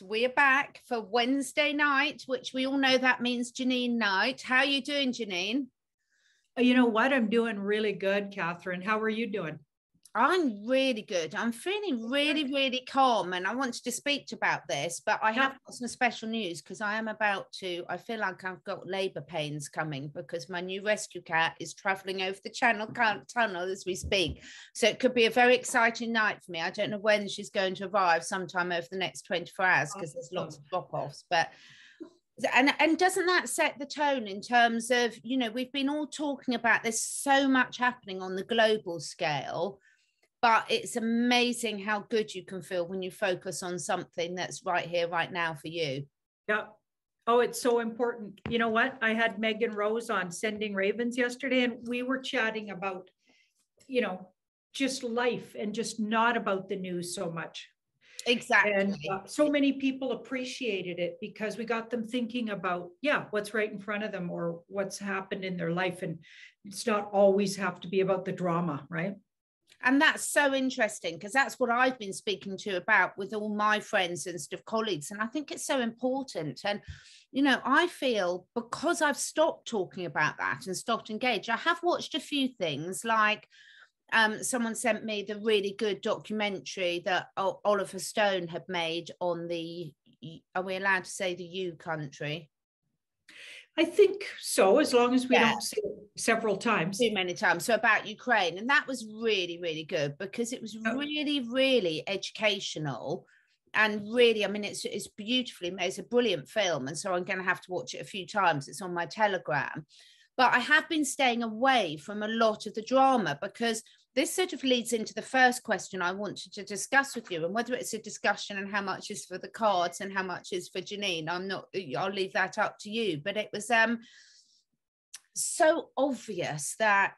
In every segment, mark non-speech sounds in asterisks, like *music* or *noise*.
So we are back for Wednesday night, which we all know that means Janine night. How are you doing, Janine? You know what? I'm doing really good, Catherine. How are you doing? I'm really good. I'm feeling oh, really, really calm, and I wanted to speak to about this, but I have got some special news because I am about to. I feel like I've got labour pains coming because my new rescue cat is travelling over the Channel Tunnel as we speak. So it could be a very exciting night for me. I don't know when she's going to arrive. Sometime over the next 24 hours because there's lots of oh, drop-offs, but and and doesn't that set the tone in terms of you know we've been all talking about there's so much happening on the global scale but it's amazing how good you can feel when you focus on something that's right here right now for you. Yeah oh it's so important. You know what? I had megan rose on sending ravens yesterday and we were chatting about you know just life and just not about the news so much. Exactly. and uh, so many people appreciated it because we got them thinking about yeah what's right in front of them or what's happened in their life and it's not always have to be about the drama right and that's so interesting because that's what I've been speaking to about with all my friends and stuff, colleagues. And I think it's so important. And, you know, I feel because I've stopped talking about that and stopped engage, I have watched a few things like um, someone sent me the really good documentary that Oliver Stone had made on the, are we allowed to say the U country? I think so, as long as we yeah. don't see it several times. Too many times. So about Ukraine. And that was really, really good because it was oh. really, really educational and really, I mean, it's it's beautifully made. It's a brilliant film. And so I'm going to have to watch it a few times. It's on my telegram. But I have been staying away from a lot of the drama because this sort of leads into the first question I wanted to discuss with you, and whether it's a discussion and how much is for the cards and how much is for Janine. I'm not. I'll leave that up to you. But it was um so obvious that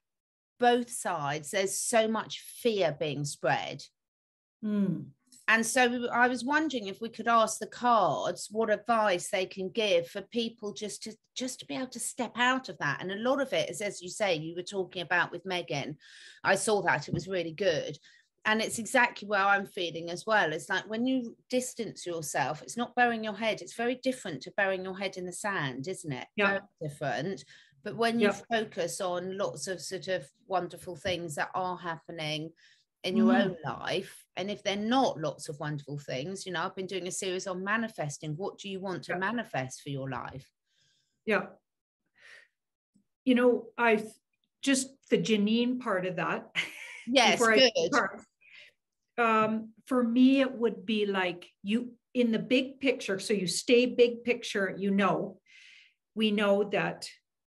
both sides there's so much fear being spread. Mm. And so I was wondering if we could ask the cards what advice they can give for people just to just to be able to step out of that. And a lot of it is, as you say, you were talking about with Megan. I saw that it was really good. And it's exactly where I'm feeling as well. It's like when you distance yourself, it's not burying your head. It's very different to burying your head in the sand, isn't it? Yeah. Very different. But when you focus on lots of sort of wonderful things that are happening in your mm. own life and if they're not lots of wonderful things you know i've been doing a series on manifesting what do you want to yeah. manifest for your life yeah you know i just the janine part of that *laughs* yes good. um, for me it would be like you in the big picture so you stay big picture you know we know that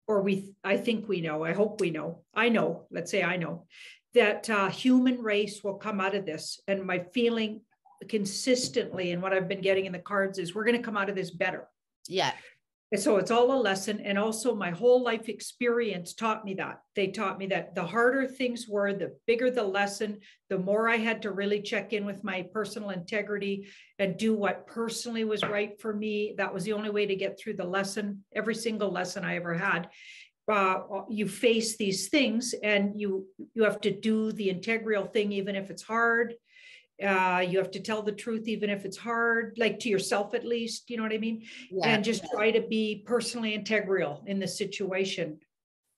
or we i think we know i hope we know i know let's say i know that uh, human race will come out of this. And my feeling consistently and what I've been getting in the cards is we're going to come out of this better. Yeah. And so it's all a lesson. And also, my whole life experience taught me that. They taught me that the harder things were, the bigger the lesson, the more I had to really check in with my personal integrity and do what personally was right for me. That was the only way to get through the lesson, every single lesson I ever had uh, you face these things and you you have to do the integral thing even if it's hard. Uh, you have to tell the truth even if it's hard like to yourself at least you know what i mean? Yeah, and just yeah. try to be personally integral in the situation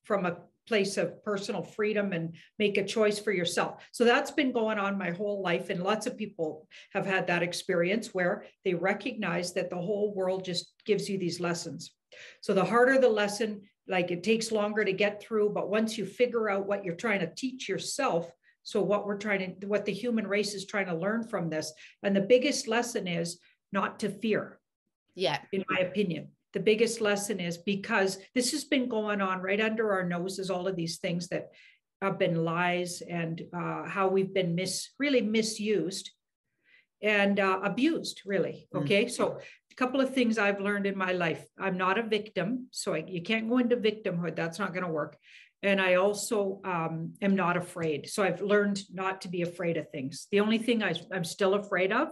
from a place of personal freedom and make a choice for yourself. So that's been going on my whole life and lots of people have had that experience where they recognize that the whole world just gives you these lessons. So the harder the lesson like it takes longer to get through but once you figure out what you're trying to teach yourself so what we're trying to what the human race is trying to learn from this and the biggest lesson is not to fear yeah in my opinion the biggest lesson is because this has been going on right under our noses all of these things that have been lies and uh, how we've been mis really misused and uh, abused really mm. okay mm-hmm. so couple of things I've learned in my life. I'm not a victim, so I, you can't go into victimhood. That's not going to work. And I also um, am not afraid. So I've learned not to be afraid of things. The only thing I, I'm still afraid of,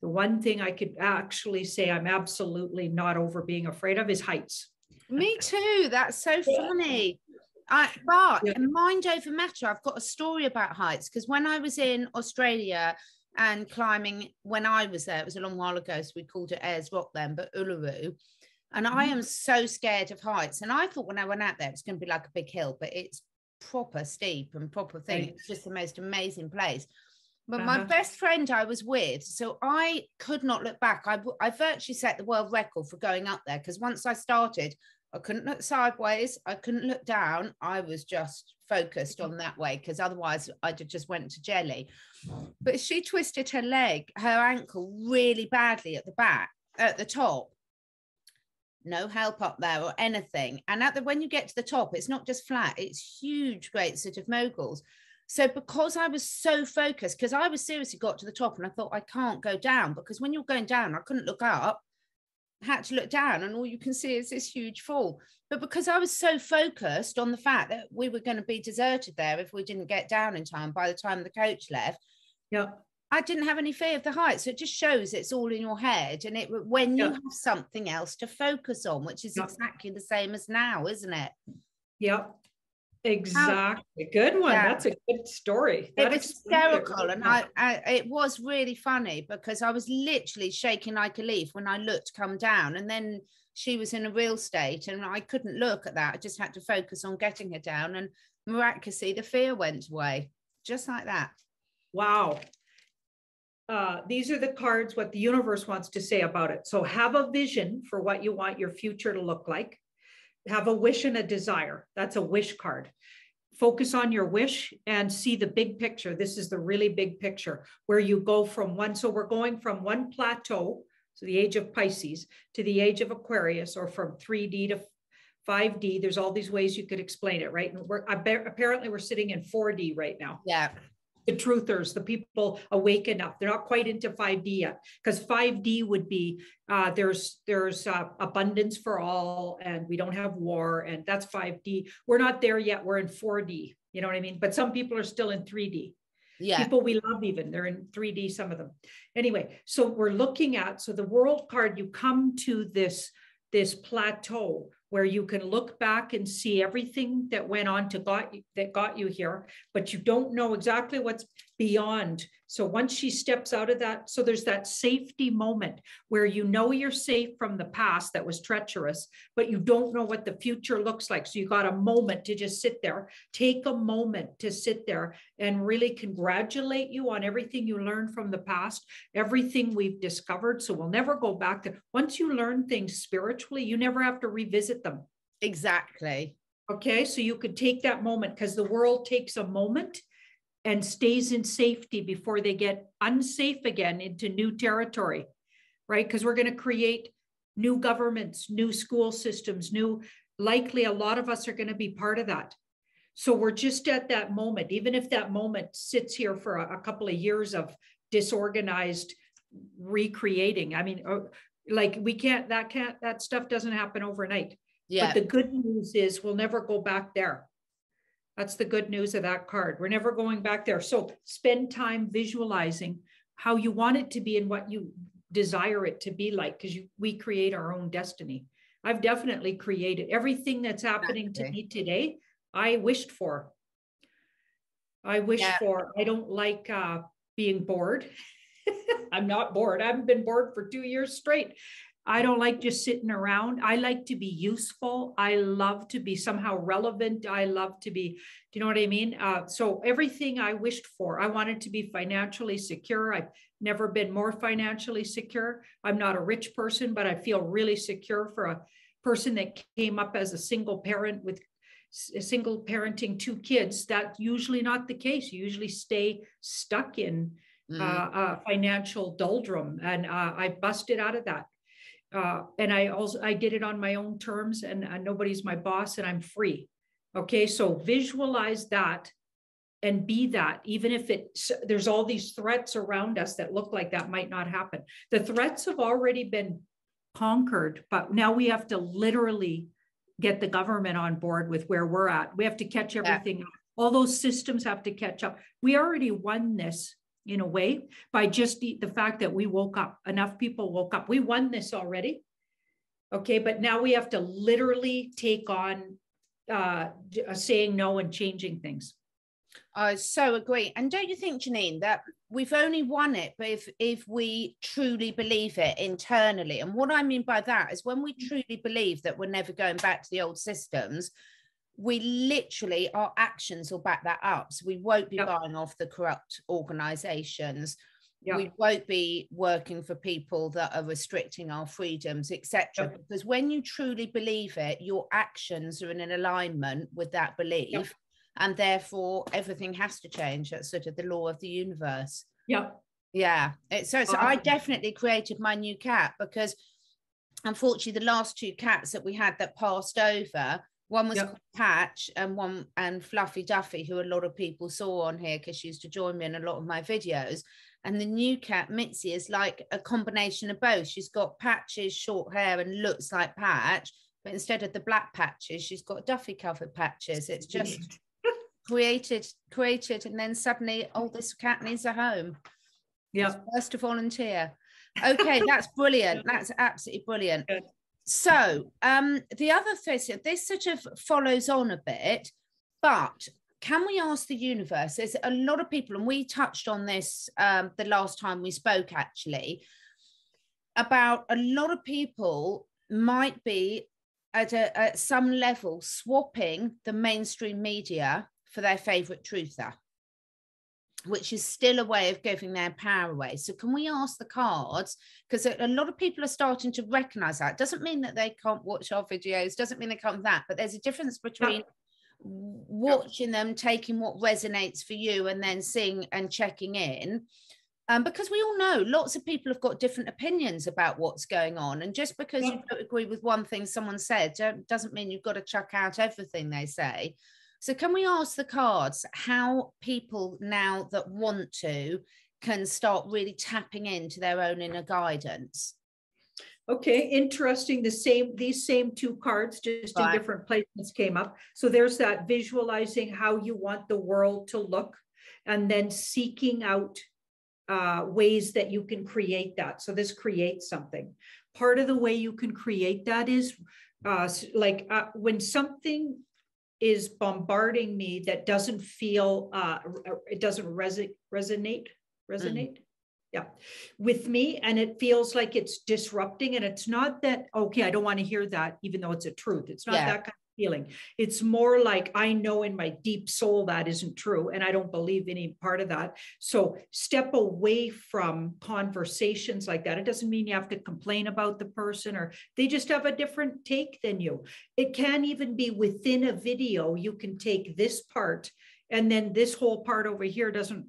the one thing I could actually say I'm absolutely not over being afraid of is heights. Me too. That's so funny. I, but yeah. mind over matter, I've got a story about heights because when I was in Australia and climbing when I was there, it was a long while ago, so we called it Ayers Rock then, but Uluru. And I am so scared of heights. And I thought when I went out there, it's going to be like a big hill, but it's proper steep and proper thing. It's just the most amazing place. But Uh-huh. my best friend I was with, so I could not look back. I, I virtually set the world record for going up there because once I started, I couldn't look sideways. I couldn't look down. I was just focused on that way because otherwise have just went to jelly. But she twisted her leg, her ankle really badly at the back, at the top. No help up there or anything. And at the when you get to the top, it's not just flat, it's huge, great sort of moguls. So because I was so focused, because I was seriously got to the top and I thought I can't go down because when you're going down, I couldn't look up, had to look down, and all you can see is this huge fall. But because I was so focused on the fact that we were going to be deserted there if we didn't get down in time by the time the coach left, Yeah. I didn't have any fear of the height. So it just shows it's all in your head. And it when you Yeah. have something else to focus on, which is Yeah. exactly the same as now, isn't it? Yeah. Exactly. Good one. Yeah. That's a good story. It That was it hysterical, and. I, I it was really funny because I was literally shaking like a leaf when I looked come down, and then she was in a real state, and I couldn't look at that. I just had to focus on getting her down, and miraculously the fear went away, just like that. Wow. Uh, these are the cards, what the universe wants to say about it. So have a vision for what you want your future to look like. Have a wish and a desire. That's a wish card. Focus on your wish and see the big picture. This is the really big picture where you go from one. So we're going from one plateau, so the age of Pisces, to the age of Aquarius, or from 3D to 5D. There's all these ways you could explain it, right? And we're apparently we're sitting in 4D right now Yeah, the truthers, the people awake enough. They're not quite into 5D yet, because 5D would be uh, there's there's uh, abundance for all, and we don't have war, and that's 5D. We're not there yet. We're in 4D. You know what I mean? But some people are still in 3D. yeah, People we love, even they're in 3D. Some of them. Anyway, so we're looking at so the world card. You come to this this plateau where you can look back and see everything that went on to got that got you here, but you don't know exactly what's beyond. So once she steps out of that, so there's that safety moment where you know you're safe from the past that was treacherous, but you don't know what the future looks like. So you got a moment to just sit there, take a moment to sit there and really congratulate you on everything you learned from the past, everything we've discovered. So we'll never go back there. Once you learn things spiritually, you never have to revisit them. exactly. Okay, so you could take that moment because the world takes a moment and stays in safety before they get unsafe again into new territory, right? Because we're going to create new governments, new school systems, new, likely a lot of us are going to be part of that. So we're just at that moment, even if that moment sits here for a, a couple of years of disorganized recreating. I mean, uh, like we can't, that can't, that stuff doesn't happen overnight. Yeah, But the good news is we'll never go back there. That's the good news of that card. We're never going back there. So spend time visualizing how you want it to be and what you desire it to be like, because we create our own destiny. I've definitely created everything that's happening to me today. I wished for. I wish Yeah. for. I don't like uh, being bored. *laughs* I'm not bored. I haven't been bored for two years straight. I don't like just sitting around. I like to be useful. I love to be somehow relevant. I love to be, do you know what I mean? Uh, so everything I wished for, I wanted to be financially secure. I've never been more financially secure. I'm not a rich person, but I feel really secure for a person that came up as a single parent with single parenting two kids. That's usually not the case. You usually stay stuck in Mm. uh, uh, financial doldrum, and uh, I busted out of that. Uh, and I also I did it on my own terms, and uh, nobody's my boss, and I'm free. Okay, so visualize that and be that, even if it there's all these threats around us that look like that might not happen. The threats have already been conquered, but now we have to literally get the government on board with where we're at. We have to catch everything. up. All those systems have to catch up. We already won this in a way by just the, the fact that we woke up. Enough people woke up. We won this already. Okay, but now we have to literally take on uh, uh, saying no and changing things. I so agree. And don't you think, Janine, that we've only won it but if if we truly believe it internally? And what I mean by that is when we truly believe that we're never going back to the old systems, we literally our actions will back that up. So we won't be yep. buying off the corrupt organizations. Yep. We won't be working for people that are restricting our freedoms, etc. Yep. Because when you truly believe it, your actions are in an alignment with that belief and therefore everything has to change. That's sort of the law of the universe. Yeah. Yeah. It, so, so oh, I definitely created my new cat because unfortunately the last two cats that we had that passed over, one was yep. Patch and one and Fluffy Duffy, who a lot of people saw on here because she used to join me in a lot of my videos. And the new cat, Mitzi, is like a combination of both. She's got patches, short hair, and looks like Patch, but instead of the black patches, she's got Duffy covered patches. It's just *laughs* created created and then suddenly oh this cat needs a home yeah first to volunteer okay that's brilliant *laughs* that's absolutely brilliant so um the other thing this sort of follows on a bit but can we ask the universe? There's a lot of people and we touched on this um the last time we spoke actually about a lot of people might be at, a, at some level swapping the mainstream media for their favorite truther, which is still a way of giving their power away. So, can we ask the cards? Because a lot of people are starting to recognize that. Doesn't mean that they can't watch our videos, doesn't mean they can't that, but there's a difference between. watching them taking what resonates for you and then seeing and checking in um, because we all know lots of people have got different opinions about what's going on. And just because yeah. you don't agree with one thing someone said doesn't mean you've got to chuck out everything they say. So, can we ask the cards how people now that want to can start really tapping into their own inner guidance? Okay, interesting. The same, these same two cards, just right. in different placements, came up. So there's that visualizing how you want the world to look, and then seeking out uh, ways that you can create that. So this creates something. Part of the way you can create that is uh, like uh, when something is bombarding me that doesn't feel uh, it doesn't resi- resonate resonate mm. yeah with me and it feels like it's disrupting and it's not that okay i don't want to hear that even though it's a truth it's not yeah. that kind feeling. It's more like I know in my deep soul that isn't true, and I don't believe any part of that. So step away from conversations like that. It doesn't mean you have to complain about the person or they just have a different take than you. It can even be within a video, you can take this part, and then this whole part over here doesn't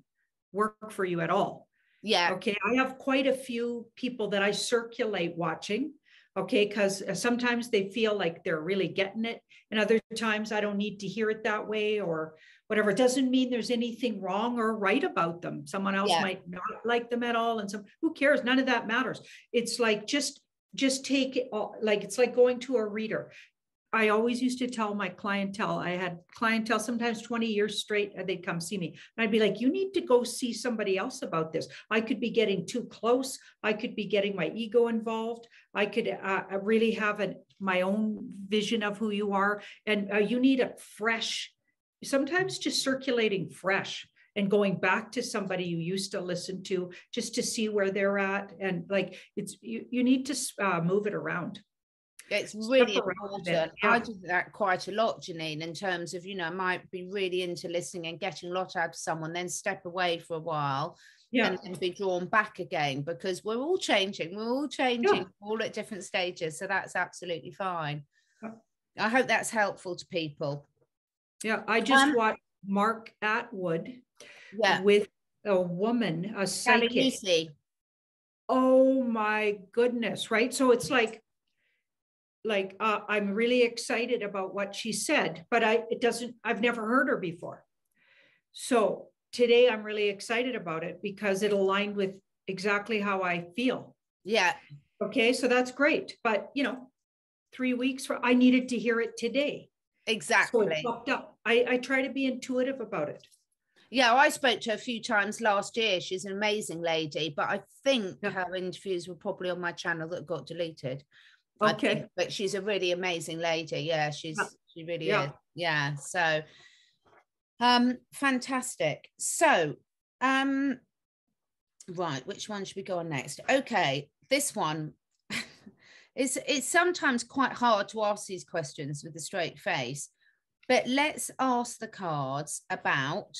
work for you at all. Yeah. Okay. I have quite a few people that I circulate watching okay? Because uh, sometimes they feel like they're really getting it and other times i don't need to hear it that way or whatever. It doesn't mean there's anything wrong or right about them. Someone else yeah. might not like them at all and so who cares? None of that matters. It's like just just take it all like it's like going to a reader I always used to tell my clientele, I had clientele sometimes 20 years straight, they'd come see me. And I'd be like, you need to go see somebody else about this. I could be getting too close. I could be getting my ego involved. I could uh, really have a, my own vision of who you are. And uh, you need a fresh, sometimes just circulating fresh and going back to somebody you used to listen to just to see where they're at. And like, it's, you, you need to uh, move it around. It's really important. I do that quite a lot, Janine, in terms of, you know, I might be really into listening and getting a lot out of someone, then step away for a while yeah. and then be drawn back again because we're all changing. We're all changing, yeah. all at different stages. So that's absolutely fine. I hope that's helpful to people. Yeah, I just um, watched Mark Attwood yeah. with a woman, a psychic. Oh my goodness, right? So it's like like uh, i'm really excited about what she said but i it doesn't i've never heard her before. So today i'm really excited about it because it aligned with exactly how i feel. Yeah. Okay so that's great but you know three weeks for i needed to hear it today. Exactly. so popped up. I, I try to be intuitive about it. Yeah i spoke to her a few times last year. She's an amazing lady but i think yeah. her interviews were probably on my channel that got deleted Okay. Think, but she's a really amazing lady. Yeah, she's she really yeah. is. Yeah. So Um, fantastic. So, um, right, which one should we go on next? Okay, this one. *laughs* it's it's sometimes quite hard to ask these questions with a straight face, but let's ask the cards about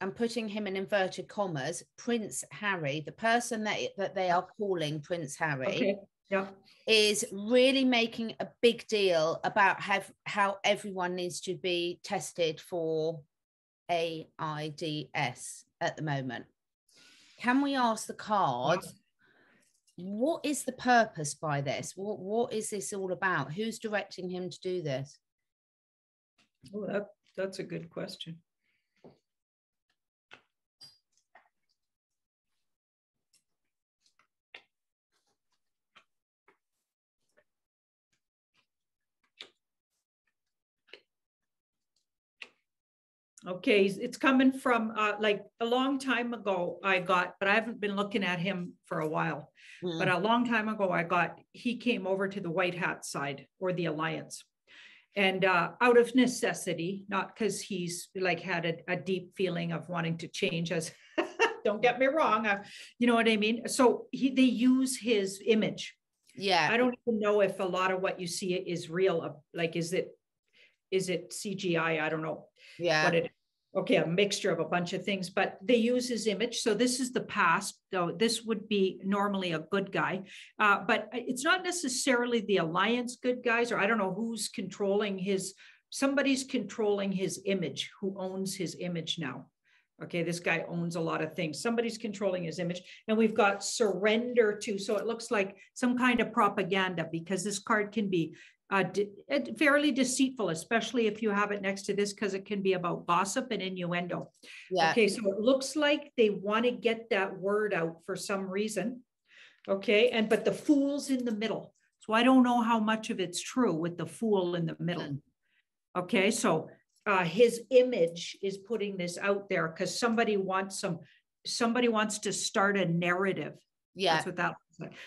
and putting him in inverted commas, Prince Harry, the person that, that they are calling Prince Harry, Okay, yeah, is really making a big deal about have, how everyone needs to be tested for AIDS at the moment. Can we ask the cards? What is the purpose by this? What what is this all about? Who's directing him to do this? oh, that, that's a good question. Okay, it's- coming from, uh, like, a long time ago I got, but I haven't been looking at him for a while. But Mm, a long time ago, I got, he came over to the White Hat side or the Alliance. And uh, out of necessity, not because he's like had a, a deep feeling of wanting to change as, *laughs* don't get me wrong, uh, you know what I mean? So he, they use his image. yeah, I don't even know if a lot of what you see is real, uh, like, is it, is it CGI? I don't know yeah, what it, okay, a mixture of a bunch of things, but they use his image. So this is the past, though this would be normally a good guy. Uh, but it's not necessarily the alliance good guys, or I don't know who's controlling his, somebody's controlling his image, who owns his image now. Okay, this guy owns a lot of things. Somebody's controlling his image. And we've got surrender to, so it looks like some kind of propaganda because this card can be uh, de- fairly deceitful, especially if you have it next to this, because it can be about gossip and innuendo. yeah, Okay, so it looks like they want to get that word out for some reason. Okay, and but the fool's in the middle. So I don't know how much of it's true with the fool in the middle. Mm. Okay, so uh, his image is putting this out there because somebody wants some, somebody wants to start a narrative. yeah, That's what that.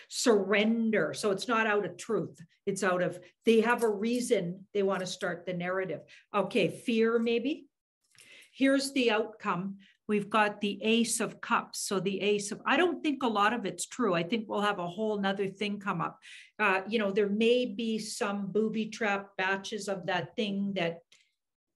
Surrender. So it's not out of truth. It's out of, they have a reason they want to start the narrative. Okay, fear maybe. Here's the outcome. We've got the ace of cups. So the ace of, I don't think a lot of it's true. I think we'll have a whole nother thing come up. Uh, you know, there may be some booby trap batches of that thing that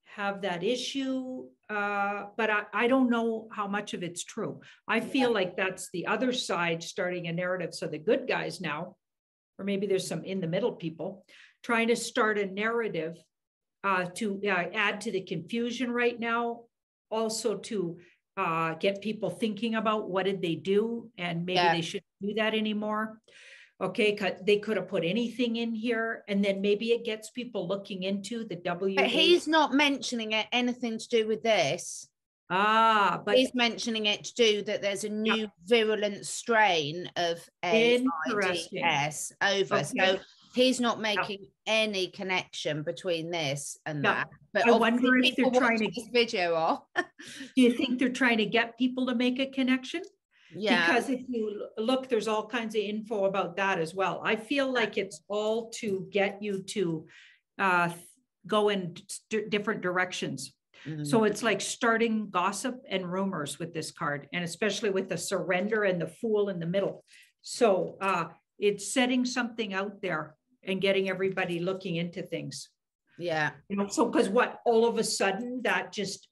have that issue. Uh, but I, I don't know how much of it's true. I feel like that's the other side starting a narrative. So the good guys now, or maybe there's some in the middle people trying to start a narrative uh, to uh, add to the confusion right now. Also to uh, get people thinking about what did they do and maybe Yeah. they shouldn't do that anymore. Okay, they could have put anything in here and then maybe it gets people looking into the W. but he's not mentioning it anything to do with this. Ah, but he's mentioning it to do that there's a new virulent strain of. AIDS over. So he's not making any connection between this and Yeah. that. But I wonder if they're trying to- this video are. *laughs* do you think they're trying to get people to make a connection? Yeah. Because if you look, there's all kinds of info about that as well. I feel like it's all to get you to uh, go in d- different directions. Mhm. So it's like starting gossip and rumors with this card, and especially with the surrender and the fool in the middle. So uh, it's setting something out there and getting everybody looking into things. yeah. You know, so because what, all of a sudden that just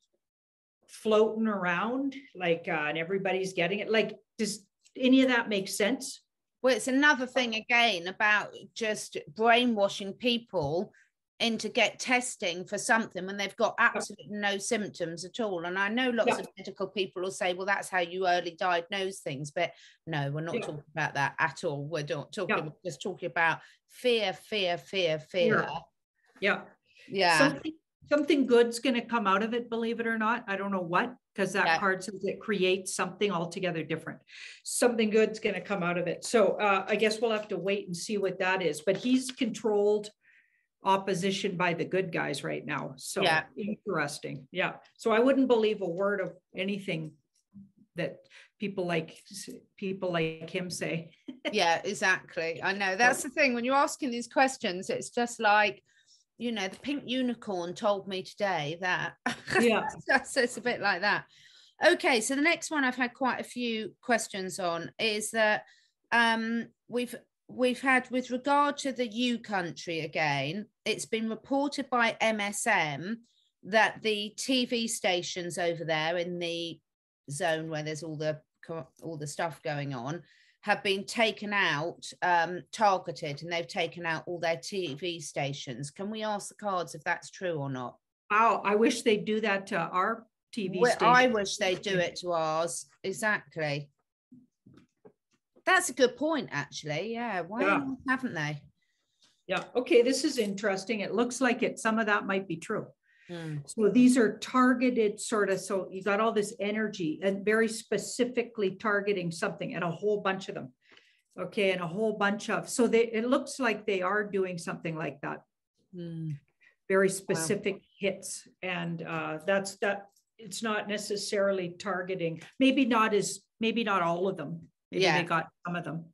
floating around, like, uh, and everybody's getting it, like, does any of that make sense? Well, it's another thing again about just brainwashing people into get testing for something when they've got absolutely no symptoms at all. And I know lots Yeah. of medical people will say, well, that's how you early diagnose things. But no, we're not Yeah. talking about that at all. We're not talking, Yeah. we're just talking about fear, fear, fear, fear. Yeah. Yeah. Something, something good's gonna come out of it, believe it or not. I don't know what, because that Yeah. card says it creates something altogether different. Something good's gonna come out of it. So uh, I guess we'll have to wait and see what that is, but he's controlled opposition by the good guys right now. So Yeah. interesting. Yeah. So I wouldn't believe a word of anything that people like, people like him say. *laughs* yeah, exactly. I know that's the thing when you're asking these questions, it's just like you know, the pink unicorn told me today that. *laughs* Yeah. so it's a bit like that. Okay, so the next one I've had quite a few questions on is that um, we've we've had with regard to the U country again, it's been reported by MSM that the TV stations over there in the zone where there's all the all the stuff going on have been taken out, um, targeted, and they've taken out all their TV stations. Can we ask the cards if that's true or not? Wow, I wish they'd do that to our TV Well. I wish they'd do it to ours. Exactly. That's a good point, actually. Yeah. Why Yeah. haven't they? Yeah, okay, this is interesting. It looks like it, some of that might be true. Hmm. So these are targeted sort of, so you got all this energy and very specifically targeting something and a whole bunch of them. Okay, and a whole bunch of, so they, it looks like they are doing something like that, Hmm. very specific hits. And uh, that's that, it's not necessarily targeting, maybe not as, maybe not all of them. Maybe Yeah. they got some of them.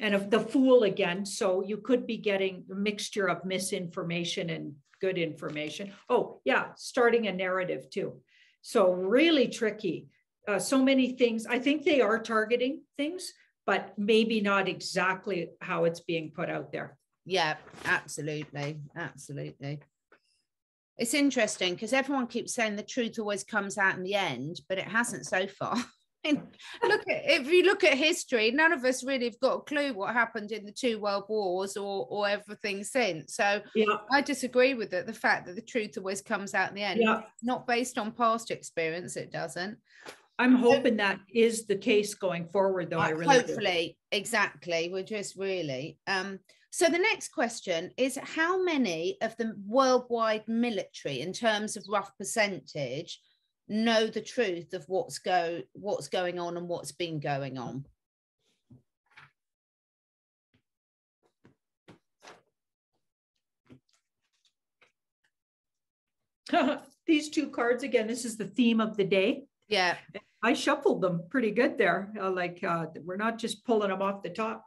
And of the fool again, so you could be getting a mixture of misinformation and good information. Oh, yeah, starting a narrative too. So really tricky. Uh, so many things. I think they are targeting things, but maybe not exactly how it's being put out there. Yeah, absolutely. Absolutely. It's interesting because everyone keeps saying the truth always comes out in the end, but it hasn't so far. *laughs* And look at if you look at history, none of us really have got a clue what happened in the two world wars or or everything since. So Yeah, I disagree with it. The fact that the truth always comes out in the end, yeah. not based on past experience, it doesn't. I'm hoping that is the case going forward, though. I really do. Hopefully, exactly. We're just really. Um, so the next question is how many of the worldwide military, in terms of rough percentage, know the truth of what's go what's going on and what's been going on? *laughs* These two cards, again, this is the theme of the day. Yeah, I shuffled them pretty good there. uh, like uh, we're not just pulling them off the top.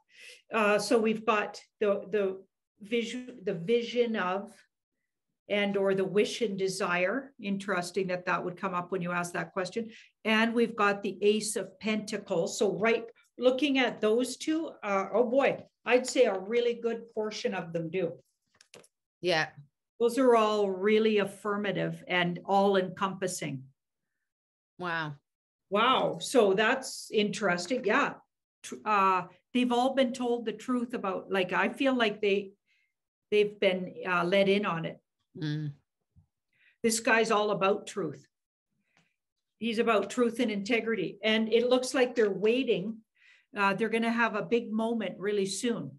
Uh, so we've got the the vision, the vision of, and or the wish and desire. Interesting that that would come up when you ask that question. And we've got the Ace of Pentacles. So right, looking at those two, uh, oh boy, I'd say a really good portion of them do. yeah, Those are all really affirmative and all encompassing. wow. Wow, so that's interesting. Yeah. Uh, they've all been told the truth about, like, I feel like they, they've been uh, let in on it. Mm, This guy's all about truth. He's about truth and integrity. And it looks like they're waiting. Uh, they're going to have a big moment really soon.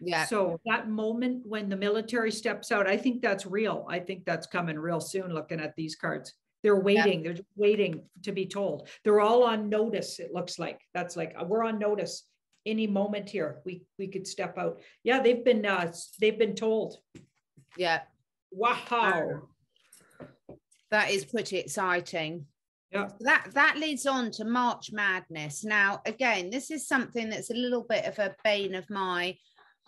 yeah, So that moment when the military steps out, I think that's real. I think that's coming real soon, looking at these cards. They're waiting, they're just waiting to be told. They're all on notice, it looks like. That's like, uh, we're on notice. Any moment here, we, we could step out. Yeah, they've been, uh, they've been told. yeah. Wow. Oh. That is pretty exciting. Yeah. That that leads on to March Madness. Now, again, this is something that's a little bit of a bane of my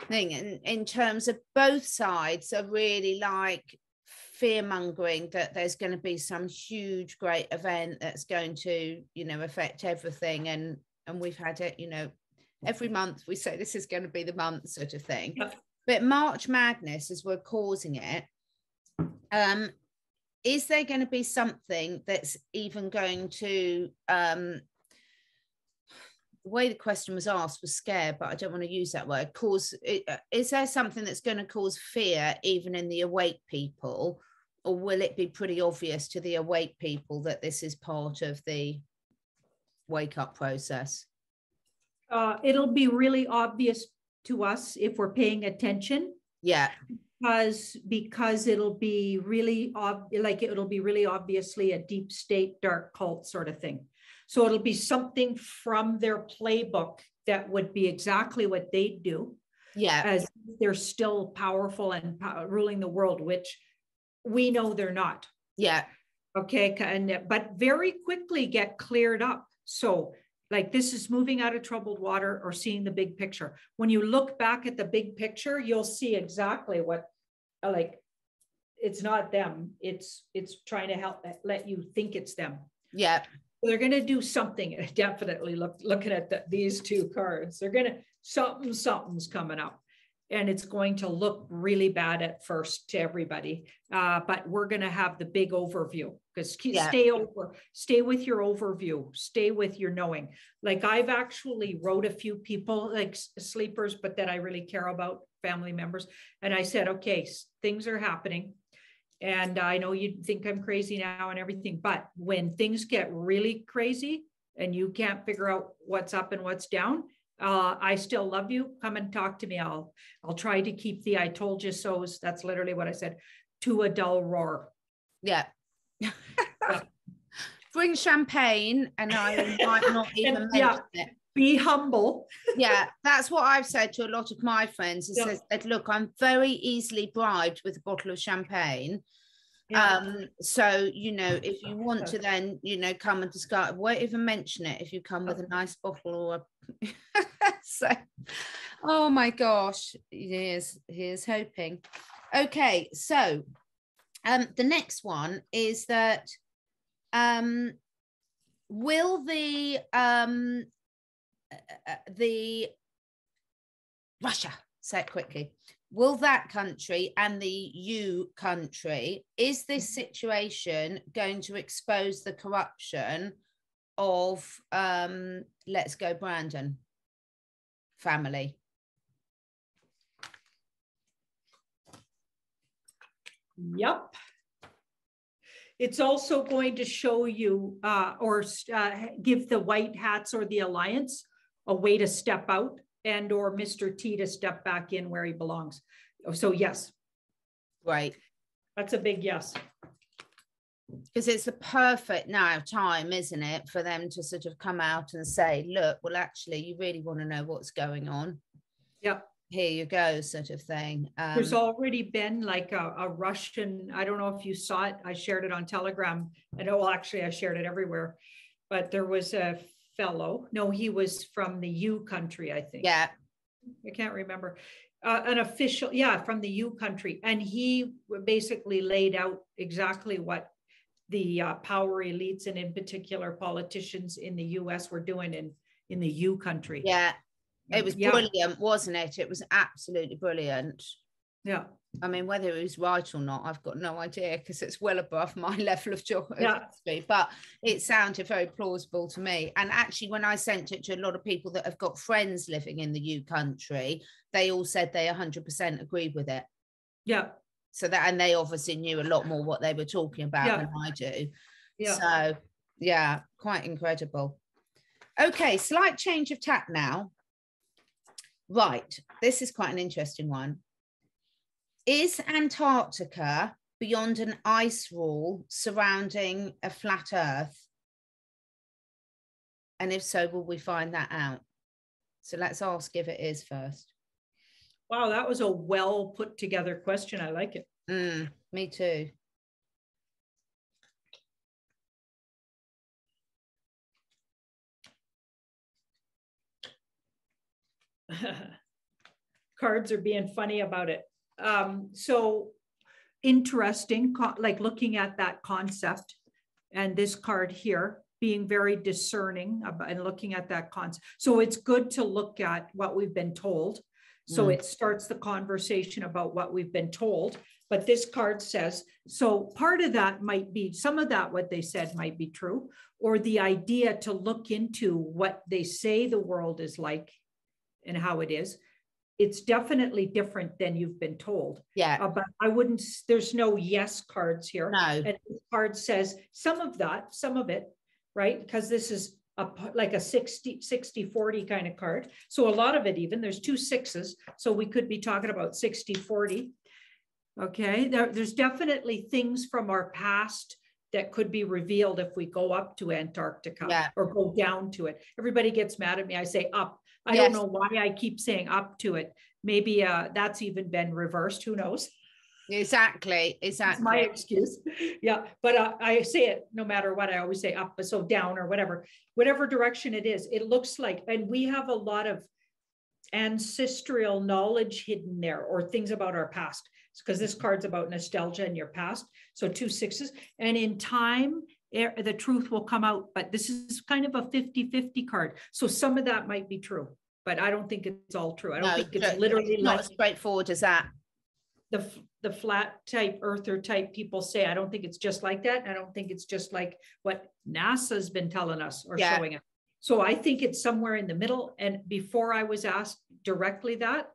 thing in, in terms of both sides are really like fear mongering that there's going to be some huge great event that's going to, you know, affect everything. And and we've had it, you know, every month we say this is going to be the month sort of thing. But March Madness, as we're causing it, um, is there going to be something that's even going to um the way the question was asked was scared but i don't want to use that word cause uh, is there something that's going to cause fear even in the awake people? Or will it be pretty obvious to the awake people that this is part of the wake up process? Uh, it'll be really obvious to us if we're paying attention. yeah Because, because it'll be really ob, like it'll be really obviously a deep state, dark cult sort of thing. So it'll be something from their playbook that would be exactly what they'd do yeah as they're still powerful and pow- ruling the world, which we know they're not. yeah Okay, and but very quickly get cleared up. So like this is moving out of troubled water or seeing the big picture. When you look back at the big picture, you'll see exactly what uh, like it's not them. It's it's trying to help let you think it's them. Yeah. They're going to do something. *laughs* Definitely look, looking at the, these two cards. They're going to something something's coming up and it's going to look really bad at first to everybody. Uh, but we're going to have the big overview because yeah. stay over, stay with your overview, stay with your knowing. Like I've actually wrote a few people like sleepers, but that I really care about family members. And I said, okay, things are happening. And I know you think I'm crazy now and everything, but when things get really crazy and you can't figure out what's up and what's down, uh, I still love you. Come and talk to me. I'll I'll try to keep the I told you so's. That's literally what I said. To a dull roar. Yeah. *laughs* Bring champagne, and I might not *laughs* even mention yeah. it. Be humble. *laughs* yeah, that's what I've said to a lot of my friends. Is yeah. that look, I'm very easily bribed with a bottle of champagne. Yeah. Um, so you know, if you want to then, you know, come and discuss, won't even mention it if you come with a nice bottle or a *laughs* so, oh my gosh, here's here's hoping. Okay, so um, the next one is that um, will the um, uh, uh, the Russia say it quickly will that country and the U country is this mm-hmm. situation going to expose the corruption of um, Let's Go Brandon family? Yep. It's also going to show you uh, or uh, give the white hats or the alliance a way to step out and or Mr. T to step back in where he belongs. So yes. Right. That's a big yes because it's the perfect now time, isn't it, for them to sort of come out and say, look, well, actually, you really want to know what's going on. Yep. Here you go, sort of thing. Um, There's already been like a, a, Russian, I don't know if you saw it. I shared it on Telegram. I know, well, actually, I shared it everywhere. But there was a fellow, no, he was from the U country, I think. Yeah. I can't remember. Uh, an official, yeah, from the U country. And he basically laid out exactly what the uh, power elites and in particular politicians in the US were doing in in the U country. Yeah. It was yeah. brilliant, wasn't it? It was absolutely brilliant. Yeah. I mean, whether it was right or not, I've got no idea because it's well above *laughs* my level of geography. Yeah. But it sounded very plausible to me. And actually, when I sent it to a lot of people that have got friends living in the U country, they all said they 100% agreed with it. Yeah so that and they obviously knew a lot more what they were talking about yeah. than I do. Yeah. So yeah, quite incredible. Okay, slight change of tack now. Right, this is quite an interesting one. Is Antarctica beyond an ice wall surrounding a flat Earth? And if so, will we find that out? So let's ask if it is first. Wow, that was a well put together question. I like it. Mm, me too. *laughs* Cards are being funny about it. Um, so interesting, like looking at that concept and this card here being very discerning and looking at that concept. So it's good to look at what we've been told so mm. it starts the conversation about what we've been told. But this card says, so part of that might be some of that, what they said might be true, or the idea to look into what they say the world is like and how it is. It's definitely different than you've been told. Yeah. Uh, but I wouldn't, there's no yes cards here. No. And this card says some of that, some of it, right? Because this is a, like a 60, 60, 40 kind of card. So a lot of it even, there's two sixes. So we could be talking about 60, 40. Okay, there, there's definitely things from our past that could be revealed if we go up to Antarctica yeah. or go down to it. Everybody gets mad at me. I say up. I yes. don't know why I keep saying up to it. Maybe uh, that's even been reversed. Who knows? Exactly. Exactly. my excuse. *laughs* Yeah. But uh, I say it no matter what. I always say up, so down or whatever, whatever direction it is. It looks like, and we have a lot of ancestral knowledge hidden there or things about our past. because this card's about nostalgia and your past. So two sixes. And in time, the truth will come out. But this is kind of a 50 50 card. So some of that might be true, but I don't think it's all true. I don't no, think it's literally not as straightforward as that. The, the flat type earther type people say, I don't think it's just like that. I don't think it's just like what NASA's been telling us or yeah. showing us. So I think it's somewhere in the middle. And before I was asked directly that,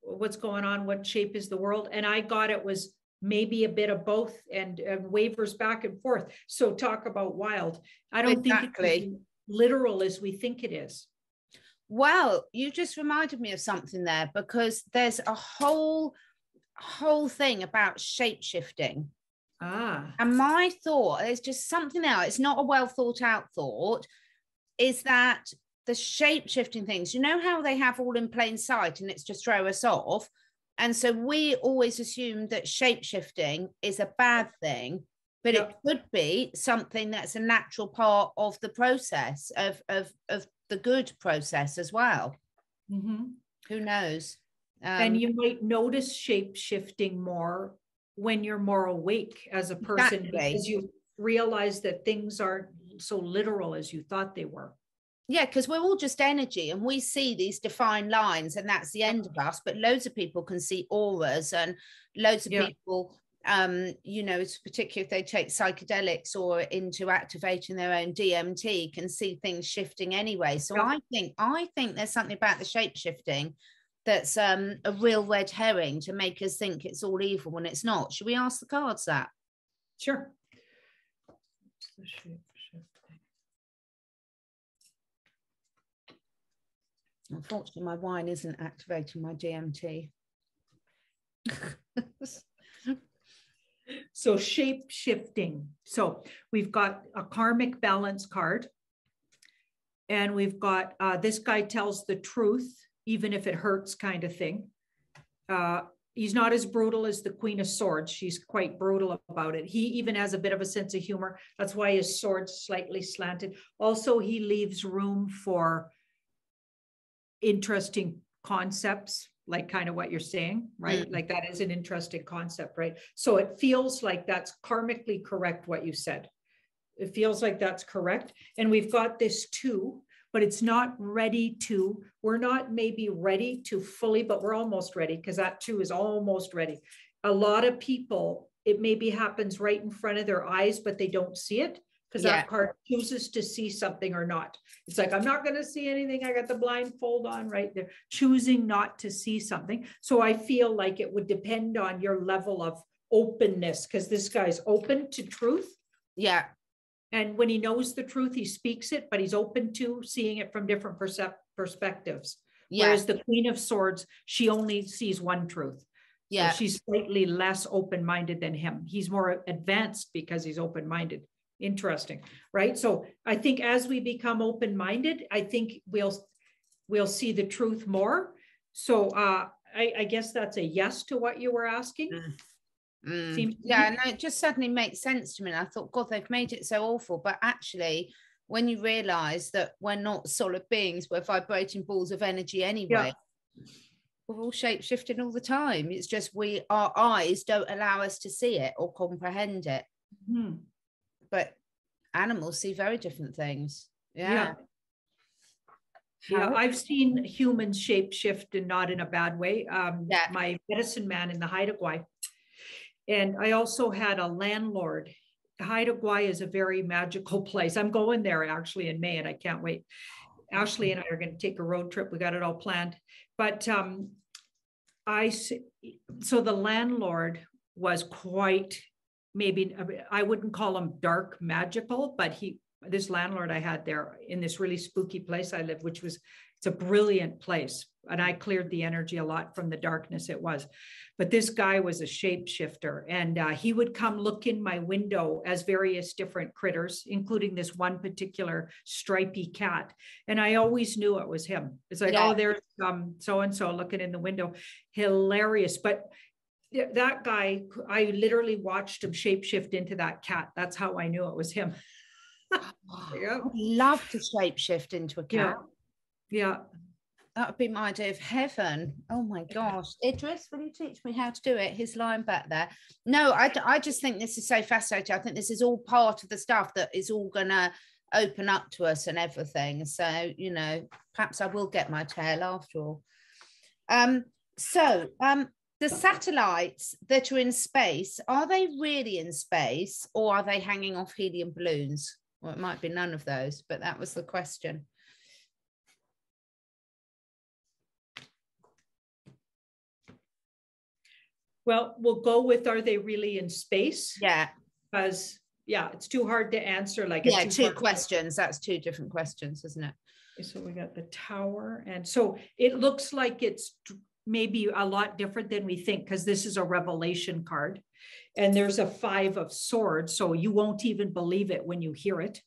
what's going on? What shape is the world? And I got it was maybe a bit of both and, and wavers back and forth. So talk about wild. I don't exactly. think it's literal as we think it is. Well, you just reminded me of something there because there's a whole whole thing about shape shifting. Ah. And my thought is just something else. It's not a well thought out thought. Is that the shape shifting things? You know how they have all in plain sight and it's just throw us off. And so we always assume that shape shifting is a bad thing, but yep. it could be something that's a natural part of the process of of of the good process as well. Mm-hmm. Who knows? Um, and you might notice shape shifting more when you're more awake as a person exactly. because you realize that things aren't so literal as you thought they were. Yeah, because we're all just energy and we see these defined lines and that's the end of us. But loads of people can see auras and loads of yeah. people, um, you know, particularly if they take psychedelics or into activating their own DMT, can see things shifting anyway. So yeah. I think I think there's something about the shape shifting that's um, a real red herring to make us think it's all evil when it's not. Should we ask the cards that? Sure. Unfortunately, my wine isn't activating my DMT. *laughs* so shape shifting. So we've got a karmic balance card. And we've got uh, this guy tells the truth even if it hurts kind of thing. Uh, he's not as brutal as the Queen of Swords. She's quite brutal about it. He even has a bit of a sense of humor. That's why his sword's slightly slanted. Also, he leaves room for interesting concepts, like kind of what you're saying, right? Mm. Like that is an interesting concept, right? So it feels like that's karmically correct what you said. It feels like that's correct. And we've got this too but it's not ready to, we're not maybe ready to fully, but we're almost ready because that too is almost ready. A lot of people, it maybe happens right in front of their eyes, but they don't see it because yeah. that card chooses to see something or not. It's like, I'm not going to see anything. I got the blindfold on right there, choosing not to see something. So I feel like it would depend on your level of openness because this guy's open to truth. Yeah. And when he knows the truth, he speaks it, but he's open to seeing it from different percep- perspectives. Yeah. Whereas the Queen of Swords, she only sees one truth. Yeah. So she's slightly less open minded than him. He's more advanced because he's open minded. Interesting. Right. So I think as we become open minded, I think we'll we'll see the truth more. So uh, I, I guess that's a yes to what you were asking. Mm. Mm. Yeah, and it just suddenly makes sense to me. And I thought, God, they've made it so awful. But actually, when you realize that we're not solid beings, we're vibrating balls of energy anyway. Yeah. We're all shape shifting all the time. It's just we our eyes don't allow us to see it or comprehend it. Mm. But animals see very different things. Yeah. yeah. Yeah, I've seen humans shape shift and not in a bad way. Um, yeah. My medicine man in the Haida Gwaii, and I also had a landlord. Haida Gwaii is a very magical *laughs* place. I'm going there actually in May and I can't wait. Ashley and I are going to take a road trip. We got it all planned. But um, I, so the landlord was quite maybe, I wouldn't call him dark magical, but he, this landlord I had there in this really spooky place I live, which was, it's a brilliant place and I cleared the energy a lot from the darkness it was. But this guy was a shapeshifter, and uh, he would come look in my window as various different critters, including this one particular stripy cat. And I always knew it was him. It's like, yeah. oh, there's um so and so looking in the window, hilarious. But that guy, I literally watched him shapeshift into that cat. That's how I knew it was him. *gasps* yeah. I'd love to shapeshift into a cat. Yeah. yeah. that would be my idea of heaven. Oh my gosh. Idris, will you teach me how to do it? His line back there. No, I, I just think this is so fascinating. I think this is all part of the stuff that is all going to open up to us and everything. So, you know, perhaps I will get my tail after all. Um, so, um, the satellites that are in space, are they really in space or are they hanging off helium balloons? Well, it might be none of those, but that was the question. Well, we'll go with are they really in space? Yeah. Because yeah, it's too hard to answer. Like yeah, two questions. That's two different questions, isn't it? So we got the tower, and so it looks like it's maybe a lot different than we think because this is a revelation card, and there's a five of swords, so you won't even believe it when you hear it.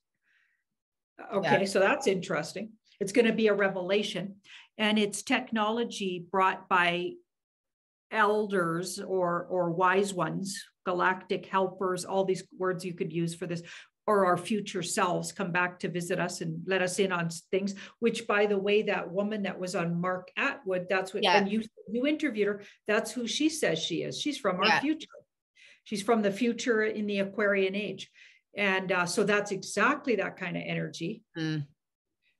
Okay, yeah. so that's interesting. It's going to be a revelation, and it's technology brought by elders or or wise ones galactic helpers all these words you could use for this or our future selves come back to visit us and let us in on things which by the way that woman that was on Mark Attwood that's what yeah. and you you interviewed her that's who she says she is she's from our yeah. future she's from the future in the aquarian age and uh, so that's exactly that kind of energy mm.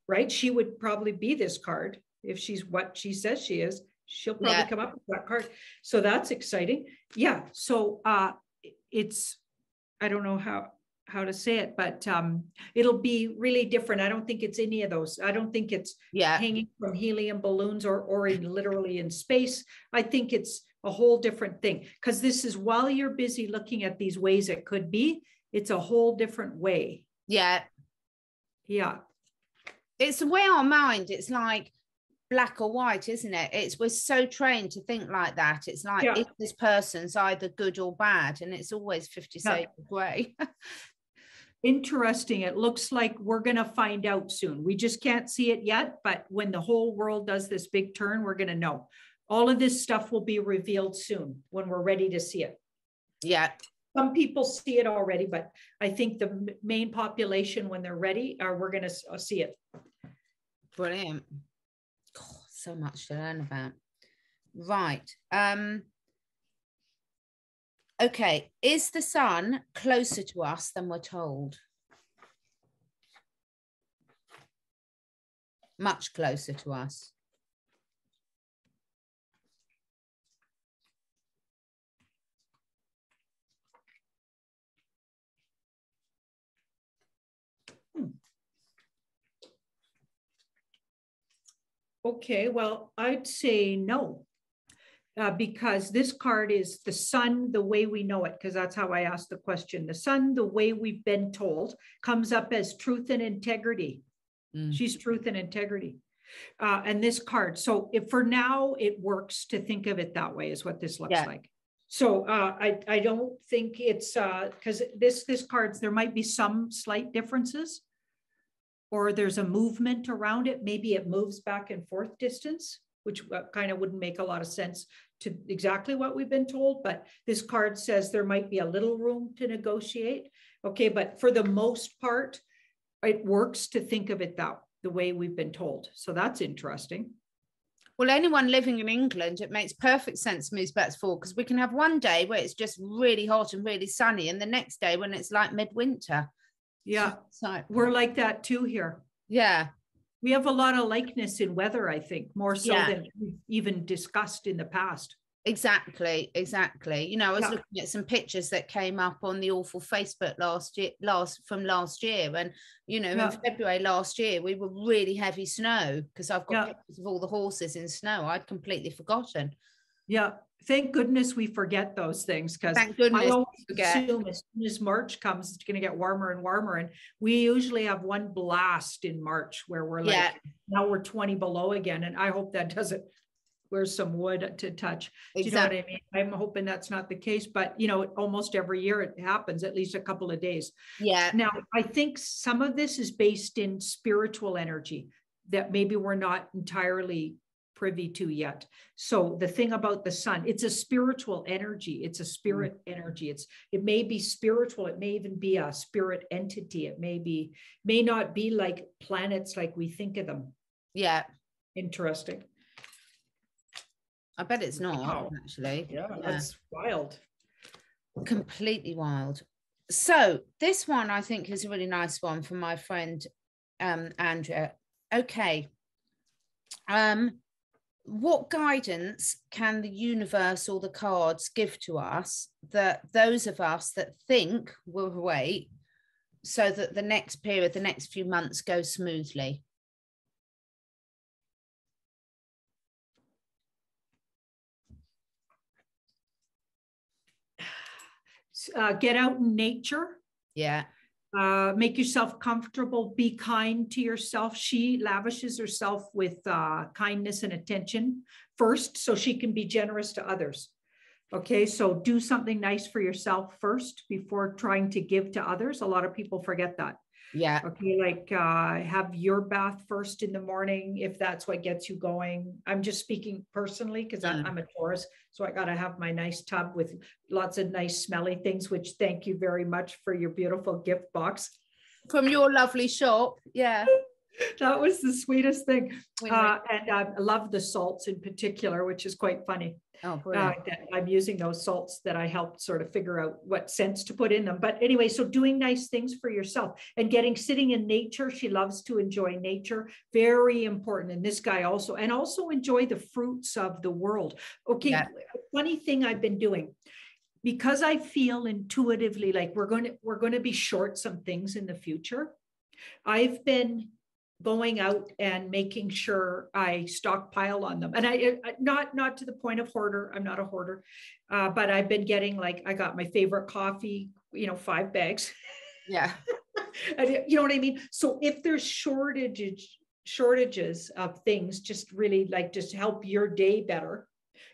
right she would probably be this card if she's what she says she is she'll probably yeah. come up with that card. So that's exciting. Yeah. So uh, it's, I don't know how how to say it, but um, it'll be really different. I don't think it's any of those. I don't think it's yeah. hanging from helium balloons or or in literally in space. I think it's a whole different thing because this is while you're busy looking at these ways it could be, it's a whole different way. Yeah. Yeah. It's the way our mind, it's like black or white, isn't it? It's we're so trained to think like that. It's like yeah. if this person's either good or bad, and it's always 50 shades of grey. *laughs* Interesting. It looks like we're going to find out soon. We just can't see it yet, but when the whole world does this big turn, we're going to know. All of this stuff will be revealed soon when we're ready to see it. Yeah. Some people see it already, but I think the main population, when they're ready, are we're going to uh, see it. Brilliant so much to learn about. Right. Um, okay. Is the sun closer to us than we're told? Much closer to us. Hmm. Okay, well, I'd say no. Uh, because this card is the sun the way we know it, because that's how I asked the question. The sun, the way we've been told, comes up as truth and integrity. Mm. She's truth and integrity. Uh, and this card. So if for now it works to think of it that way, is what this looks yeah. like. So uh, I I don't think it's because uh, this this cards there might be some slight differences, or there's a movement around it, maybe it moves back and forth distance, which uh, kind of wouldn't make a lot of sense to exactly what we've been told. But this card says there might be a little room to negotiate. Okay, but for the most part, it works to think of it that the way we've been told. So that's interesting. Well, anyone living in England, it makes perfect sense moves back to forward because we can have one day where it's just really hot and really sunny, and the next day when it's like midwinter. Yeah. So we're like that too here. Yeah. We have a lot of likeness in weather, I think, more so yeah. than we've even discussed in the past. Exactly, exactly. You know, I was yeah. looking at some pictures that came up on the awful Facebook last year, last from last year, and you know, yeah. in February last year, we were really heavy snow because I've got pictures of all the horses in snow. I'd completely forgotten. Yeah, thank goodness we forget those things because I always assume as soon as March comes, it's going to get warmer and warmer. And we usually have one blast in March where we're like, yeah. now we're 20 below again. And I hope that doesn't, where's some wood to touch. Do you know what I mean? I'm hoping that's not the case, but you know, almost every year it happens at least a couple of days. Yeah. Now, I think some of this is based in spiritual energy that maybe we're not entirely privy to yet. So the thing about the sun, it's a spiritual energy. It's a spirit mm. energy. It's it may be spiritual. It may even be a spirit entity. It may be may not be like planets like we think of them. Yeah. Interesting. I bet it's not Wow. actually. Yeah, Yeah. that's wild. completely wild. So this one I think is a really nice one from my friend um Andrea. Okay. Um what guidance can the universe or the cards give to us that those of us that think will wait so that the next period, the next few months go smoothly? Uh, get out in nature. Yeah. Uh, make yourself comfortable. Be kind to yourself. She lavishes herself with uh, kindness and attention first, so she can be generous to others. Okay, so do something nice for yourself first before trying to give to others. A lot of people forget that. Yeah. Okay, like uh, have your bath first in the morning if that's what gets you going. I'm just speaking personally because Mm. I'm a Taurus, so I got to have my nice tub with lots of nice smelly things. Which thank you very much for your beautiful gift box. From your lovely shop. Yeah. *laughs* That was the sweetest thing, uh, and I love the salts in particular, which is quite funny. Oh, uh, I'm using those salts that I helped sort of figure out what scents to put in them. But anyway, so doing nice things for yourself and getting sitting in nature. She loves to enjoy nature. Very important. And this guy also, and also enjoy the fruits of the world. Okay. Yeah. Funny thing I've been doing because I feel intuitively like we're going to we're going to be short some things in the future. I've been going out and making sure I stockpile on them. And I not not to the point of hoarder. I'm not a hoarder, uh, but I've been getting like I got my favorite coffee, you know, five bags. Yeah. *laughs* You know what I mean? So if there's shortages shortages of things, just really like just help your day better,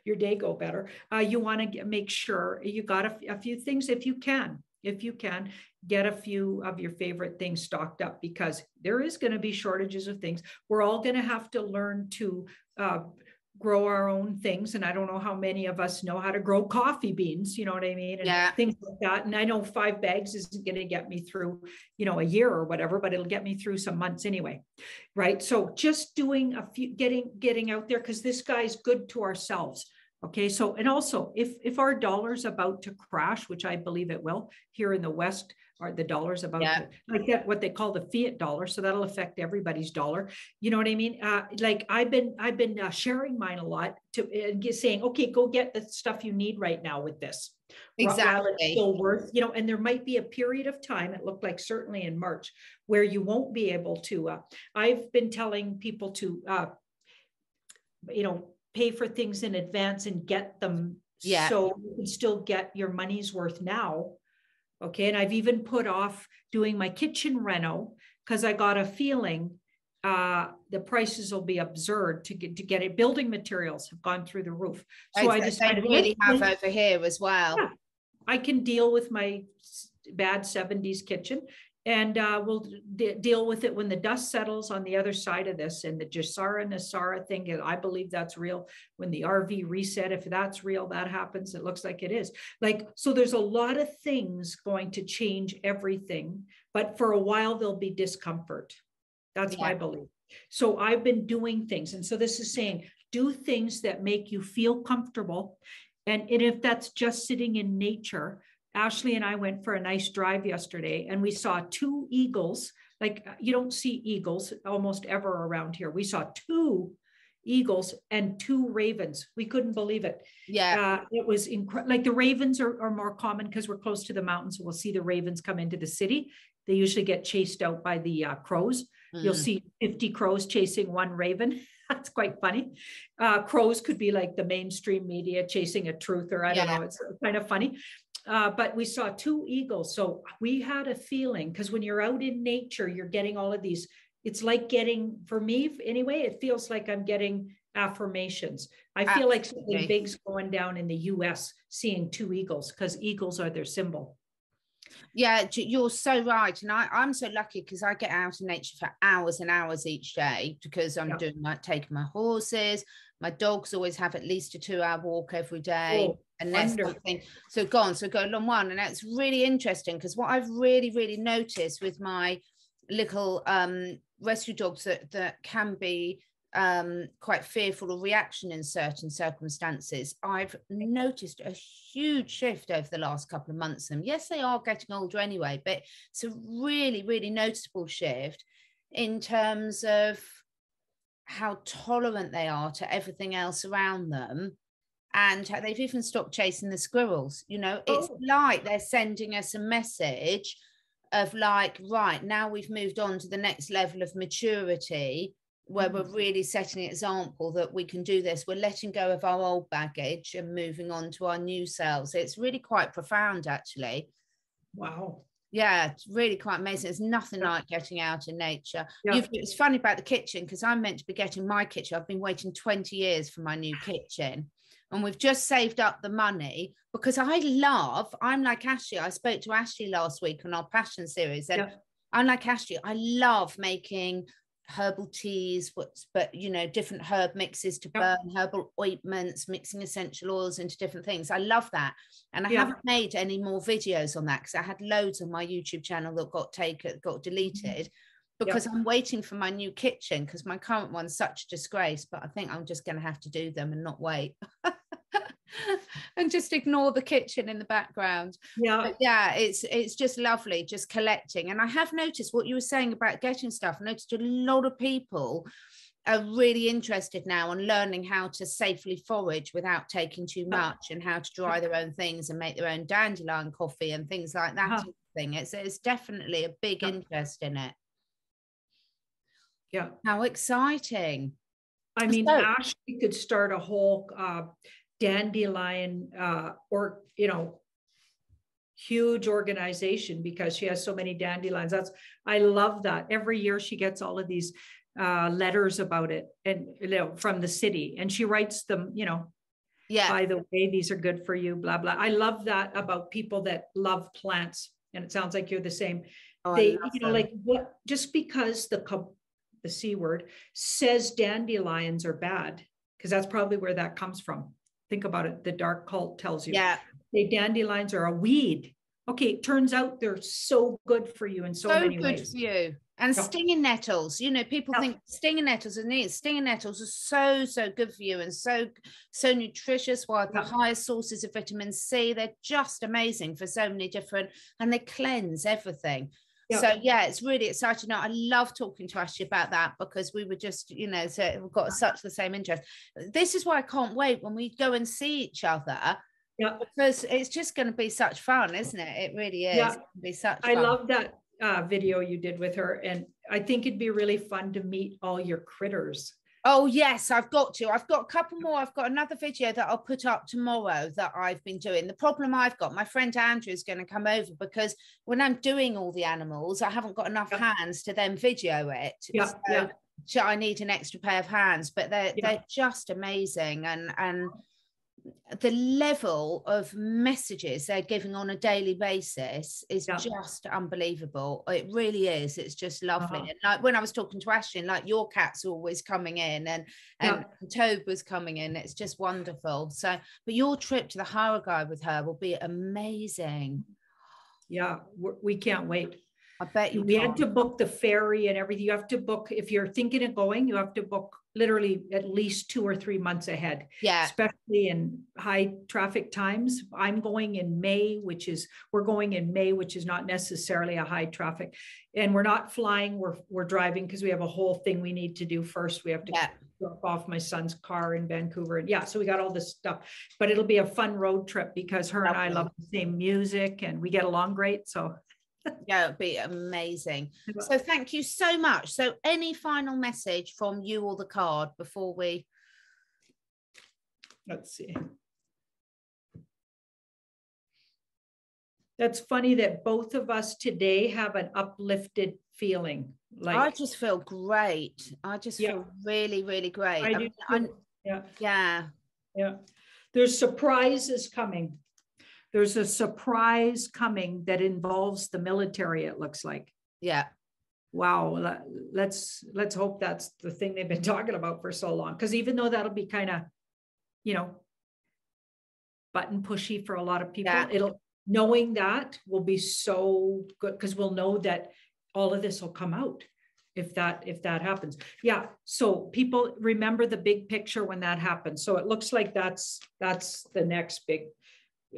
your day go better. Uh, you want to make sure you got a, f- a few things if you can. If you can get a few of your favorite things stocked up because there is going to be shortages of things. We're all going to have to learn to uh, grow our own things. And I don't know how many of us know how to grow coffee beans, you know what I mean? And Yeah. things like that. And I know five bags isn't going to get me through, you know, a year or whatever, but it'll get me through some months anyway. Right. So just doing a few, getting, getting out there because this guy's good to ourselves. Okay. So, and also if, if our dollar's about to crash, which I believe it will here in the West, are the dollars about Yeah. like that, what they call the fiat dollar. So that'll affect everybody's dollar. You know what I mean? Uh, like I've been, I've been uh, sharing mine a lot to uh, saying, okay, go get the stuff you need right now with this it's Exactly. still worth, you know, and there might be a period of time, it looked like certainly in March, where you won't be able to, uh, I've been telling people to, uh, you know, pay for things in advance and get them. Yeah. So you can still get your money's worth now. Okay. And I've even put off doing my kitchen reno because I got a feeling uh, the prices will be absurd to get to get it. Building materials have gone through the roof. So I decided really have over here as well. Yeah. I can deal with my bad 70s kitchen and uh, we'll de- deal with it when the dust settles on the other side of this and the GESARA NESARA thing. I believe that's real. When the RV reset, if that's real, that happens. It looks like it is. Like, so there's a lot of things going to change everything, but for a while there'll be discomfort. That's my Yeah. belief. So I've been doing things. And so this is saying do things that make you feel comfortable. And, and if that's just sitting in nature, Ashley and I went for a nice drive yesterday and we saw two eagles. Like uh, you don't see eagles almost ever around here. We saw two eagles and two ravens. We couldn't believe it. Yeah. Uh, it was incredible. Like the ravens are, are more common because we're close to the mountains. So we'll see the ravens come into the city. They usually get chased out by the uh, crows. You'll Mm. see 50 crows chasing one raven. *laughs* That's quite funny. Uh, crows could be like the mainstream media chasing a truth, or I don't know. It's kind of funny. Uh, but we saw two eagles. So we had a feeling because when you're out in nature, you're getting all of these. It's like getting, for me anyway, it feels like I'm getting affirmations. I feel like something Absolutely. big's going down in the US seeing two eagles because eagles are their symbol. Yeah, you're so right. And I, I'm so lucky because I get out in nature for hours and hours each day because I'm Yeah. doing my taking my horses. My dogs always have at least a two hour walk every day. Oh, and that's something. So go on, so go along one. And that's really interesting because what I've really, really noticed with my little um rescue dogs that that can be um, quite fearful of reaction in certain circumstances, I've noticed a huge shift over the last couple of months. And yes, they are getting older anyway, but it's a really, really noticeable shift in terms of how tolerant they are to everything else around them. And they've even stopped chasing the squirrels. You know, it's oh. like they're sending us a message of like, right, now we've moved on to the next level of maturity where we're mm. really setting an example that we can do this. We're letting go of our old baggage and moving on to our new selves. It's really quite profound, actually. Wow. Yeah, it's really quite amazing. There's nothing like getting out in nature. Yeah. It's funny about the kitchen because I'm meant to be getting my kitchen. I've been waiting 20 years for my new kitchen. And we've just saved up the money because I love, I'm like Ashley. I spoke to Ashley last week on our passion series. And yeah. I'm like Ashley, I love making herbal teas, what's but you know, different herb mixes to burn, herbal ointments, mixing essential oils into different things. I love that. And I yeah. haven't made any more videos on that because I had loads on my YouTube channel that got taken, got mm-hmm. deleted. Because I'm waiting for my new kitchen because my current one's such a disgrace, but I think I'm just going to have to do them and not wait. *laughs* *laughs* and just ignore the kitchen in the background. Yeah. But yeah, it's it's just lovely just collecting. And I have noticed what you were saying about getting stuff. I noticed a lot of people are really interested now on learning how to safely forage without taking too much and how to dry their own things and make their own dandelion coffee and things like that uh-huh. thing. It's it's definitely a big yeah. interest in it. Yeah. How exciting. I mean, so, Ashley could start a whole uh, dandelion uh, or you know huge organization because she has so many dandelions. That's i love that. Every year she gets all of these uh, letters about it and you know from the city and she writes them you know yeah. By the way these are good for you blah blah. I love that about people that love plants and it sounds like you're the same. Oh, they you know them. like what just because the the c word says dandelions are bad because that's probably where that comes from think about it, the dark cult tells you. Yeah. The dandelions are a weed. Okay, it turns out they're so good for you in so, so many good ways. For you. And yeah. stinging nettles, you know, people yeah. think stinging nettles and these stinging nettles are so, so good for you and so, so nutritious. While yeah. the highest sources of vitamin C, they're just amazing for so many different, and they cleanse everything. So yeah, it's really exciting. I love talking to Ashley about that because we were just, you know, so we've got such the same interest. This is why I can't wait when we go and see each other. Yeah. Because it's just going to be such fun, isn't it? It really is. Yeah. be such I love that uh, video you did with her. And I think it'd be really fun to meet all your critters. Oh yes, I've got to. I've got a couple more. I've got another video that I'll put up tomorrow that I've been doing. The problem I've got, my friend Andrew is going to come over because when I'm doing all the animals, I haven't got enough hands to then video it. Yeah, so, so I need an extra pair of hands, but they're they're just amazing and and the level of messages they're giving on a daily basis is yeah. just unbelievable. It really is. It's just lovely. Uh-huh. And like when I was talking to Ashton, like your cat's always coming in and and yeah. Tobe was coming in. It's just wonderful. So, but your trip to the Haida Gwaii with her will be amazing. Yeah, we can't wait. I bet you. We can. had to book the ferry and everything. You have to book if you're thinking of going. You have to book literally at least two or three months ahead. Yeah. Especially in high traffic times. I'm going in May, which is we're going in May, which is not necessarily a high traffic. And we're not flying, we're we're driving because we have a whole thing we need to do first. We have to yeah. drop off my son's car in Vancouver. And yeah, so we got all this stuff. But it'll be a fun road trip because her and I love the same music and we get along great. So yeah, it'd be amazing. So thank you so much. So any final message from you or the card before we let's see. That's funny that both of us today have an uplifted feeling. Like I just feel great. I just yeah. feel really, really great. I, I do. yeah. Yeah. Yeah. There's surprises coming there's a surprise coming that involves the military it looks like. Yeah. Wow let's let's hope that's the thing they've been *laughs* talking about for so long because even though that'll be kind of you know button pushy for a lot of people yeah. it'll knowing that will be so good because we'll know that all of this will come out if that if that happens. Yeah so people remember the big picture when that happens. So it looks like that's that's the next big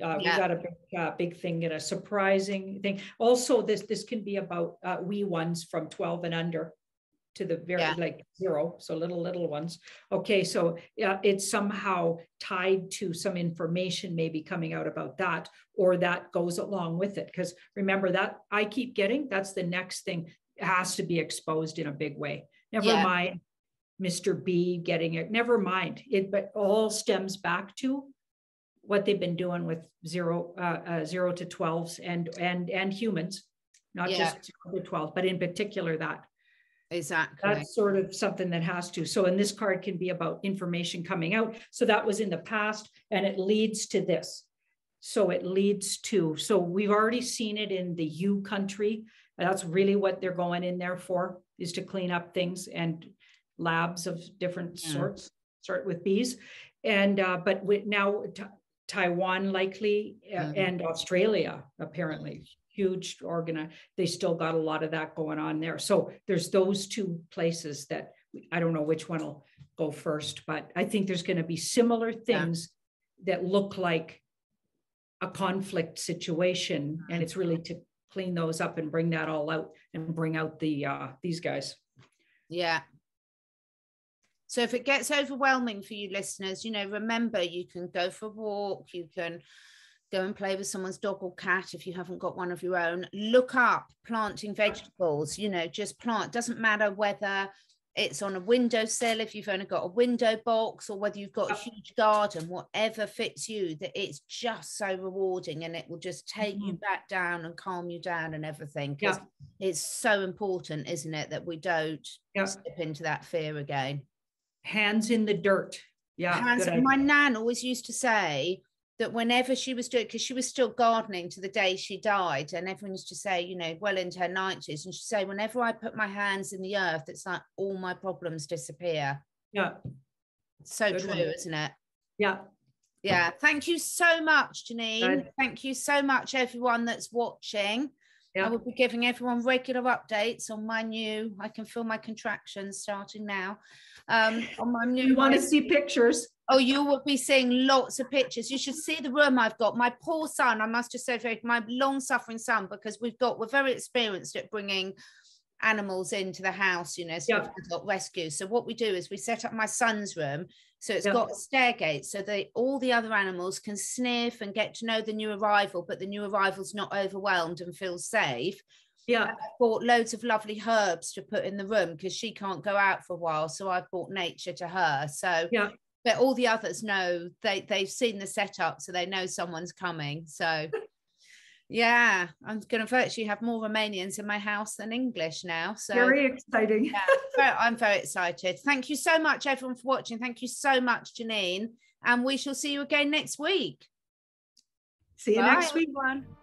uh, yeah. we got a big, uh, big thing and a surprising thing also this this can be about uh, wee ones from 12 and under to the very yeah. like zero so little little ones okay so yeah it's somehow tied to some information maybe coming out about that or that goes along with it because remember that i keep getting that's the next thing it has to be exposed in a big way never yeah. mind mr b getting it never mind it but all stems back to what they've been doing with zero uh, uh, zero to 12s and and and humans not yeah. just zero to 12 but in particular that Exactly. That's sort of something that has to. So, and this card can be about information coming out. So, that was in the past, and it leads to this. So, it leads to, so we've already seen it in the U country. That's really what they're going in there for, is to clean up things and labs of different yeah. sorts, start with bees. And, uh, but with now, Taiwan likely mm-hmm. and Australia apparently huge organ. They still got a lot of that going on there. So there's those two places that I don't know which one will go first, but I think there's going to be similar things yeah. that look like a conflict situation, and it's really to clean those up and bring that all out and bring out the uh, these guys. Yeah. So if it gets overwhelming for you listeners, you know, remember you can go for a walk, you can go and play with someone's dog or cat if you haven't got one of your own look up planting vegetables you know just plant doesn't matter whether it's on a windowsill if you've only got a window box or whether you've got a huge garden whatever fits you that it's just so rewarding and it will just take mm-hmm. you back down and calm you down and everything yeah. it's so important isn't it that we don't yeah. slip into that fear again hands in the dirt yeah hands, my nan always used to say that whenever she was doing, because she was still gardening to the day she died, and everyone used to say, you know, well into her 90s, and she'd say, whenever I put my hands in the earth, it's like all my problems disappear. Yeah. So Good true, one. isn't it? Yeah. Yeah. Thank you so much, Janine. Thank you so much, everyone that's watching. Yeah. I will be giving everyone regular updates on my new, I can feel my contractions starting now. Um, on my new. You want to see pictures? Oh, you will be seeing lots of pictures. You should see the room I've got. My poor son, I must just say, my long suffering son, because we've got, we're very experienced at bringing animals into the house, you know, so yeah. we've got rescue. So what we do is we set up my son's room. So it's yeah. got a stairgate so that all the other animals can sniff and get to know the new arrival, but the new arrival's not overwhelmed and feels safe. Yeah. I bought loads of lovely herbs to put in the room because she can't go out for a while. So I've brought nature to her. So yeah but all the others know they they've seen the setup so they know someone's coming so *laughs* yeah i'm going to virtually have more romanians in my house than english now so very exciting. Yeah, i'm very excited. Thank you so much everyone for watching. Thank you so much janine and we shall see you again next week. See you Bye, next week. Everyone.